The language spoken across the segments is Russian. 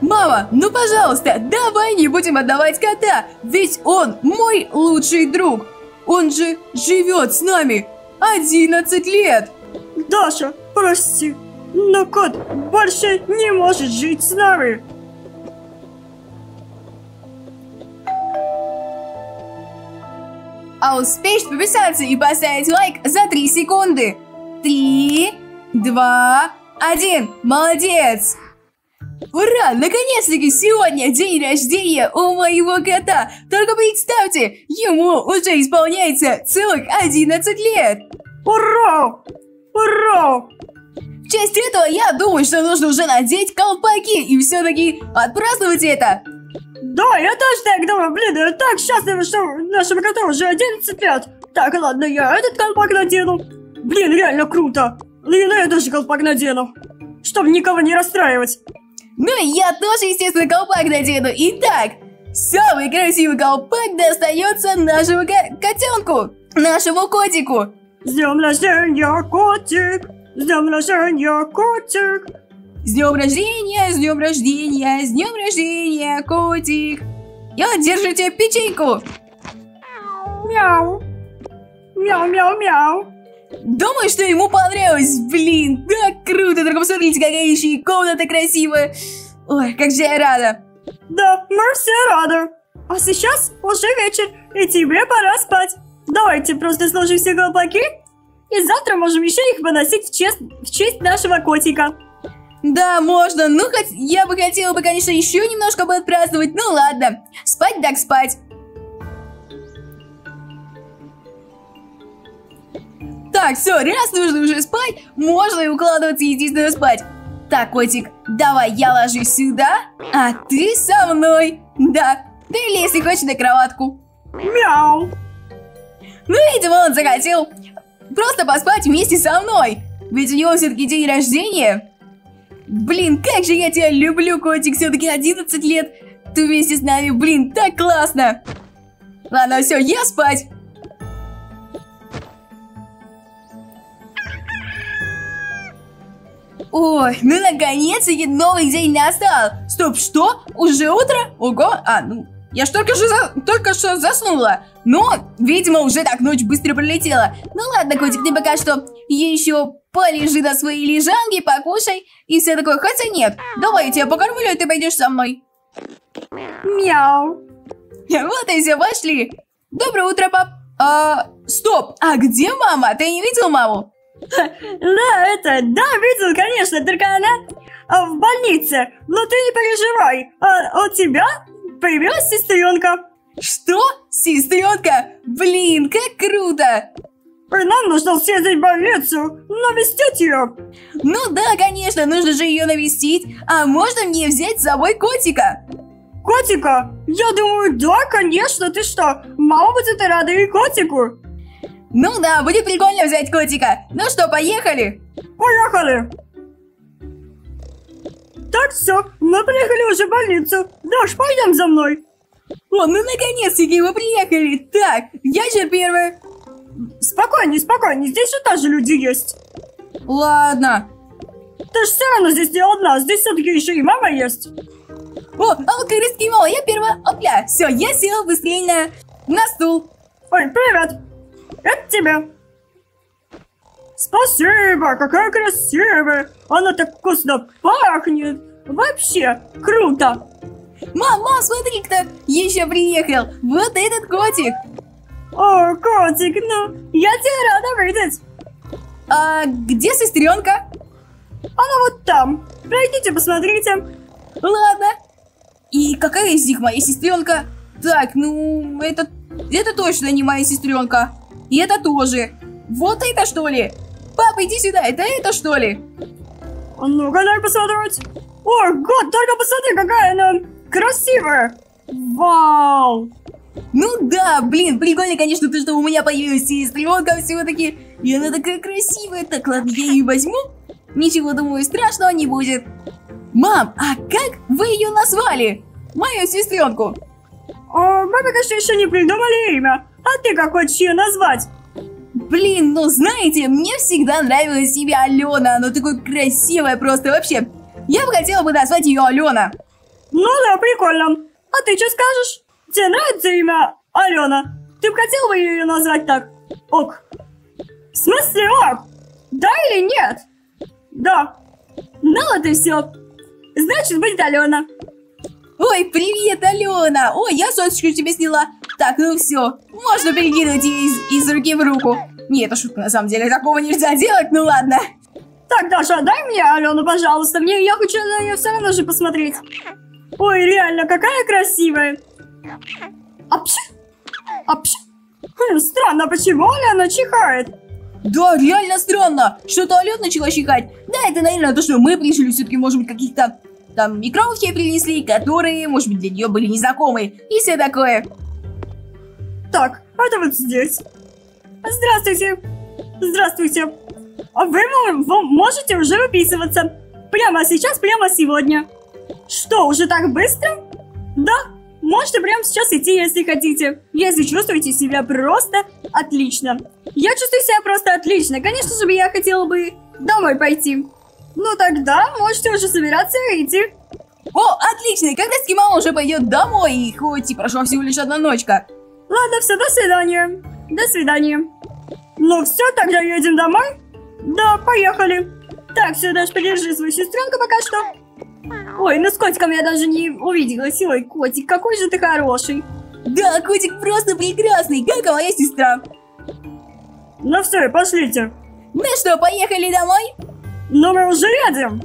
Мама, ну пожалуйста, давай не будем отдавать кота, ведь он мой лучший друг. Он же живет с нами 11 лет. Даша, прости, но кот больше не может жить с нами. А успеешь подписаться и поставить лайк за 3 секунды. 3, 2, 1. Молодец! Ура! Наконец-таки сегодня день рождения у моего кота! Только представьте, ему уже исполняется целых 11 лет! Ура! Ура! В честь этого я думаю, что нужно уже надеть колпаки и все-таки отпраздновать это! Да, я тоже так думаю, блин, я так счастлива, что нашему коту уже 11 лет. Так, ладно, я этот колпак надену. Блин, реально круто. Ну и я тоже колпак надену. Чтобы никого не расстраивать. Ну и я тоже, естественно, колпак надену. Итак, самый красивый колпак достается нашему ко котенку, нашему котику. С днем рождения, котик! С днем рождения, котик! С днем рождения, с днем рождения, с днем рождения, котик! Я держите печеньку! Мяу! Мяу-мяу-мяу! Думаю, что ему понравилось, блин, так круто, только посмотрите, какая еще и комната красивая. Ой, как же я рада. Да, мы все рады. А сейчас уже вечер, и тебе пора спать. Давайте просто сложим все колпаки, и завтра можем еще их выносить в честь, в честь нашего котика. Да, можно. Ну, хоть я бы хотела бы, конечно, еще немножко бы отпраздновать. Ну, ладно. Спать так спать. Так, все, раз нужно уже спать, можно и укладываться, естественно, спать. Так, котик, давай я ложусь сюда, а ты со мной. Да, да или если хочешь на кроватку. Мяу. Ну, видимо, он захотел просто поспать вместе со мной. Ведь у него все-таки день рождения. Блин, как же я тебя люблю, котик, все-таки 11 лет. Ты вместе с нами, блин, так классно. Ладно, все, я спать. Ой, ну наконец-таки новый день настал. Стоп, что? Уже утро? Ого, а, ну, я ж только, же за... только что заснула. Но, видимо, уже так ночь быстро пролетела. Ну ладно, котик, ты пока что еще полежи на своей лежанке, покушай. И все такое, хотя нет, давай я тебя покормлю, и ты пойдешь со мной. Мяу. Вот и все, пошли. Доброе утро, пап. А, стоп, а где мама? Ты не видел маму? Да, это, да, видел, конечно, только она а, в больнице. Но ты не переживай, а, у тебя появилась сестренка. Что? Сестренка? Блин, как круто! И нам нужно съездить в больницу, навестить ее. Ну да, конечно, нужно же ее навестить. А можно мне взять с собой котика? Котика? Я думаю, да, конечно, ты что? Мама будет рада и котику. Ну да, будет прикольно взять котика. Ну что, поехали? Поехали. Так, все, мы приехали уже в больницу. Даш, пойдем за мной. О, ну наконец-таки вы приехали. Так, я же первая. Спокойней, спокойней, здесь же тоже люди есть. Ладно. Ты же все равно здесь не одна, здесь все-таки еще и мама есть. О, а раз мама, я первая. Опля, все, я села быстрее на, на стул. Ой, привет. Это тебе. Спасибо, какая красивая. Она так вкусно пахнет. Вообще, круто. Мама, смотри, кто еще приехал. Вот этот котик. О, котик, ну, я тебя рада видеть. А где сестренка? Она вот там. Пройдите, посмотрите. Ладно. И какая из них моя сестренка? Так, ну, это, это точно не моя сестренка. И это тоже. Вот это что ли? Папа, иди сюда, это это что ли? А ну-ка, дай посмотреть. О, год, только посмотри, какая она красивая. Вау. Ну да, блин, прикольно, конечно, то, что у меня появилась сестренка все-таки. И она такая красивая. Так, ладно, я ее возьму. Ничего, думаю, страшного не будет. Мам, а как вы ее назвали? Мою сестренку. О, мы пока что еще не придумали имя. А ты как хочешь ее назвать? Блин, ну знаете, мне всегда нравилось имя Алена. Оно такое красивое просто вообще. Я бы хотела бы назвать ее Алена. Ну да, прикольно. А ты что скажешь? Тебе нравится имя Алена? Ты бы хотел бы ее назвать так? Ок. В смысле ок? Да или нет? Да. Ну вот и все. Значит, будет Алена. Ой, привет, Алена! Ой, я соточку тебе сняла. Так, ну все, можно перекинуть ее из, из руки в руку. Не, это шутка, на самом деле, такого нельзя делать, ну ладно. Так, Даша, дай мне Алену, пожалуйста. Мне я хочу на нее все равно же посмотреть. Ой, реально, какая красивая. Апчи! Апчи! Хм, странно, почему Алена чихает? Да, реально странно. Что-то Алена начала чихать. Да, это, наверное, то, что мы пришли. Все-таки, может быть, каких-то там микробов ей принесли, которые, может быть, для нее были незнакомы. И все такое. Так, это вот здесь. Здравствуйте. Здравствуйте. А вы, можете уже выписываться. Прямо сейчас, прямо сегодня. Что, уже так быстро? Да, можете прямо сейчас идти, если хотите. Если чувствуете себя просто отлично. Я чувствую себя просто отлично. Конечно же, я хотела бы домой пойти. Ну тогда можете уже собираться и идти. О, отлично! Когда мама уже пойдет домой, и хоть и прошла всего лишь одна ночка. Ладно, все, до свидания. До свидания. Ну все, тогда едем домой? Да, поехали. Так, все, Даш, подержи свою сестренку пока что. Ой, ну с котиком я даже не увиделась. Ой, котик, какой же ты хороший. Да, котик просто прекрасный, как и моя сестра. Ну все, пошлите. Ну что, поехали домой? Ну мы уже едем.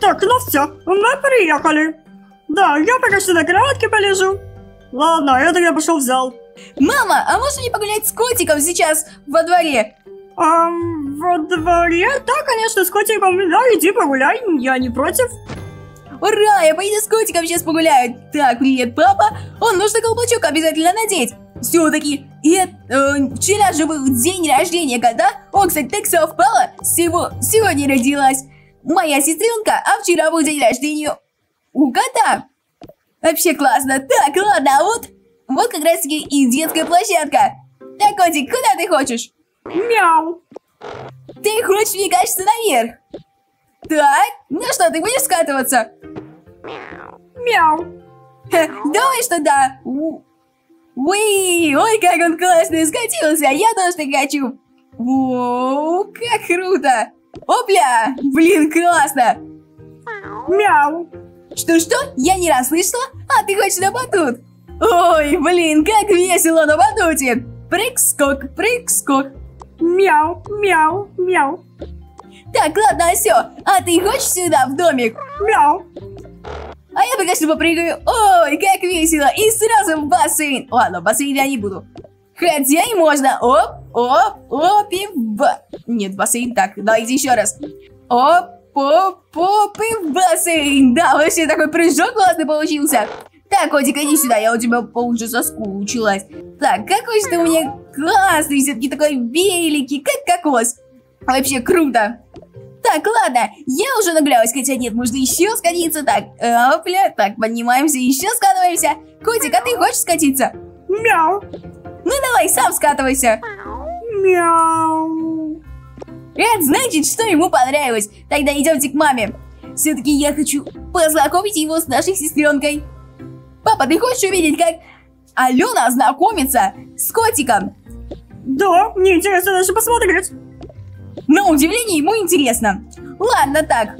Так, ну все, мы приехали. Да, я пока что на кроватке полежу. Ладно, это я пошел в зал. Мама, а можно не погулять с котиком сейчас во дворе? Эм, во дворе? Да, конечно, с котиком. Да, иди погуляй, я не против. Ура, я пойду с котиком сейчас погуляю. Так, привет, папа. Он нужно колпачок обязательно надеть. Все-таки, э, э, вчера же был день рождения кота. О, кстати, так совпало. Всего, сегодня родилась моя сестренка, а вчера был день рождения у кота. Вообще классно. Так, ладно, а вот, вот как раз таки и детская площадка. Так, котик, куда ты хочешь? Мяу. Ты хочешь, мне кажется, наверх. Так, ну что, ты будешь скатываться? Мяу. Думаю, что да. Уи, ой, как он классно скатился, я тоже так хочу. Воу, как круто. Опля, блин, классно. Мяу. Что-что? Я не расслышала? А ты хочешь на батут? Ой, блин, как весело на батуте! Прыг-скок, прыг-скок. Мяу, мяу, мяу. Так, ладно, все. А ты хочешь сюда, в домик? Мяу. А я пока что попрыгаю. Ой, как весело. И сразу в бассейн. Ладно, в бассейн я не буду. Хотя и можно. Оп, оп, оп и в... Нет, бассейн так. Давайте еще раз. Оп, оп, оп и в бассейн. Да, вообще такой прыжок классный получился. Так, котик, иди сюда, я у тебя по уже соскучилась. Так, какой же ты у меня классный, все-таки такой беленький, как кокос. Вообще круто. Так, ладно, я уже нагулялась, хотя нет, можно еще скатиться. Так, опля, так, поднимаемся, еще скатываемся. Котик, а ты хочешь скатиться? Мяу. Ну давай, сам скатывайся. Мяу. Это значит, что ему понравилось. Тогда идемте к маме. Все-таки я хочу познакомить его с нашей сестренкой. Папа, ты хочешь увидеть, как Алена знакомится с котиком? Да, мне интересно даже посмотреть. На удивление ему интересно. Ладно, так.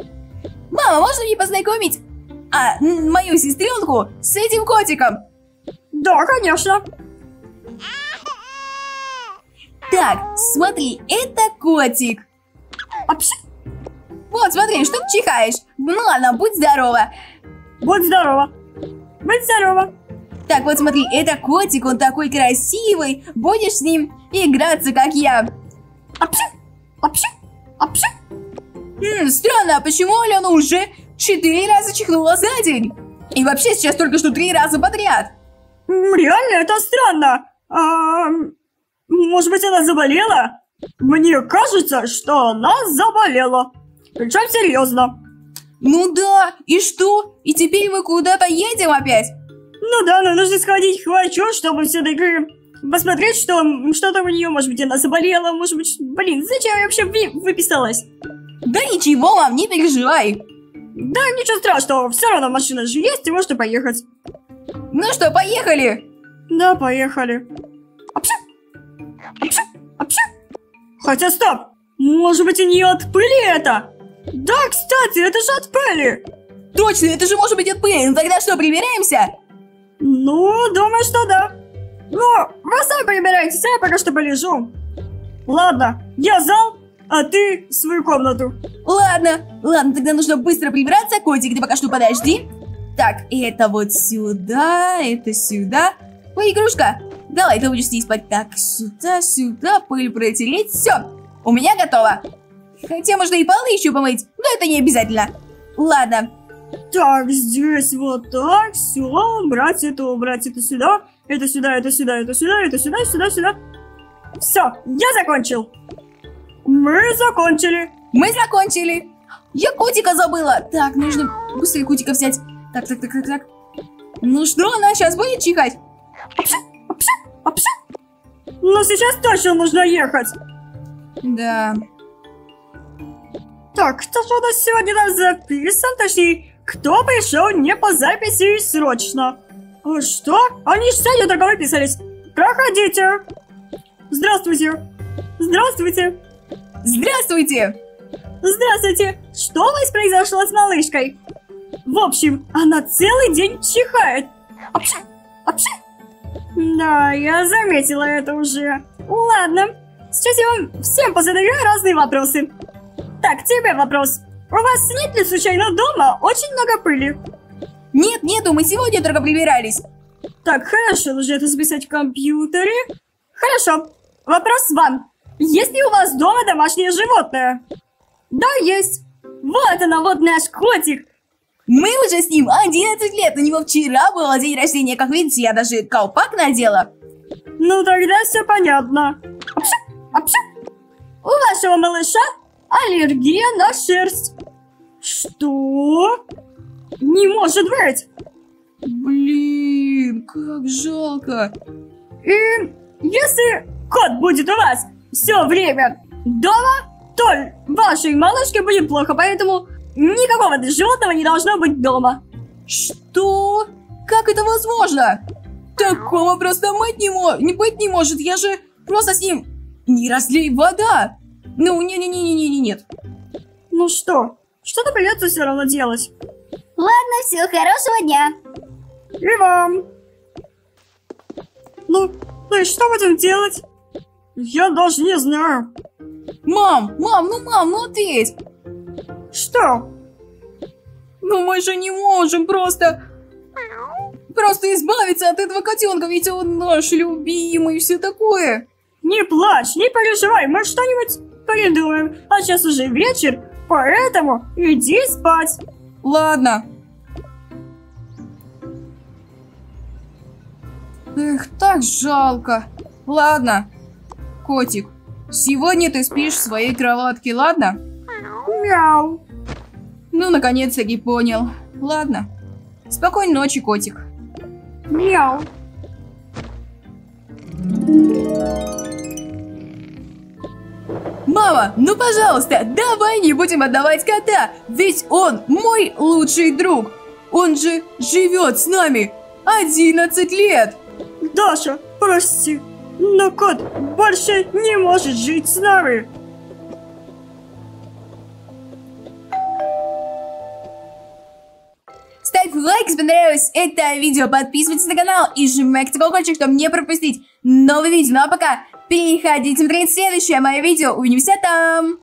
Мама, можно мне познакомить а, мою сестренку с этим котиком? Да, конечно. Так, смотри, это котик. Апчи. Вот, смотри, что ты чихаешь? Ну ладно, будь здорова. Будь здорова. Будь здорова. Так, вот смотри, это котик, он такой красивый. Будешь с ним играться, как я. Апчи. Апчи. Апчи. Хм, странно, а почему Алена уже четыре раза чихнула за день? И вообще сейчас только что три раза подряд. Реально, это странно. А, может быть, она заболела? Мне кажется, что она заболела. Причем серьезно. Ну да, и что? И теперь мы куда-то едем опять? Ну да, но нужно сходить к врачу, чтобы все-таки посмотреть, что, что там у нее. Может быть, она заболела, может быть... Блин, зачем я вообще выписалась? Да ничего, мам, не переживай. Да, ничего страшного, все равно машина же есть, и можно поехать. Ну что, поехали? Да, поехали. Апша! Апша! Апша! Хотя стоп! Может быть и не от пыли это? Да, кстати, это же от пыли! Точно, это же может быть от пыли. Ну тогда что, примеряемся? Ну, думаю, что да. Ну, вы сами прибирайтесь, а я пока что полежу. Ладно, я зал, а ты свою комнату. Ладно, ладно, тогда нужно быстро прибираться. Котик, ты пока что подожди. Так, это вот сюда, это сюда. Ой, игрушка, давай ты будешь спать. Так, сюда, сюда, пыль протереть. Все, у меня готово. Хотя можно и полы еще помыть, но это не обязательно. Ладно, Так, здесь вот так, все, брать это, убрать это сюда, это сюда, это сюда, это сюда, это сюда, сюда, сюда. Все, я закончил. Мы закончили. мы закончили. Я котика забыла. Так, нужно быстрее котика взять. Так, так, так, так, так. Ну что, она сейчас будет чихать? Апша. Но сейчас точно нужно ехать. Да. Так, кто же у нас сегодня там записан? Точнее, кто пришел не по записи срочно? А что? Они сегодня только выписались. Проходите. Здравствуйте. Здравствуйте. Здравствуйте! Здравствуйте. Что у вас произошло с малышкой? В общем, она целый день чихает. Апша, апша. Да, я заметила это уже. Ладно, сейчас я вам всем позадаю разные вопросы. Так, тебе вопрос. У вас нет ли случайно дома очень много пыли? Нет, нету, мы сегодня только прибирались. Так, хорошо, нужно это записать в компьютере. Хорошо, вопрос вам. Есть ли у вас дома домашнее животное? Да, есть. Вот она, вот наш котик. Мы уже с ним 11 лет, у него вчера был день рождения, как видите, я даже колпак надела. Ну, тогда все понятно. Апша, апша. У вашего малыша аллергия на шерсть. Что? Не может быть. Блин, как жалко. И если кот будет у вас все время дома, то вашей малышке будет плохо, поэтому никакого животного не должно быть дома. Что? Как это возможно? Такого просто быть не, мо- не быть не может, я же просто с ним не разлей вода. Ну, не-не-не-не-не, нет. Ну что, что-то придется все равно делать. Ладно, все, хорошего дня. И вам. Ну, ну и что будем делать? Я даже не знаю. Мам, мам, ну мам, ну ответь. Что? Ну мы же не можем просто... Просто избавиться от этого котенка, ведь он наш любимый и все такое. Не плачь, не переживай, мы что-нибудь придумаем. А сейчас уже вечер, поэтому иди спать. Ладно. Эх, так жалко. Ладно. Котик, сегодня ты спишь в своей кроватке, ладно? Мяу. Ну, наконец-таки понял. Ладно. Спокойной ночи, котик. Мяу. Мама, ну пожалуйста, давай не будем отдавать кота, ведь он мой лучший друг. Он же живет с нами 11 лет. Даша, прости, но кот больше не может жить с нами. Лайк, если понравилось это видео, подписывайтесь на канал и жмякайте колокольчик, чтобы не пропустить новые видео. Ну а пока переходите смотреть следующее мое видео. Увидимся там!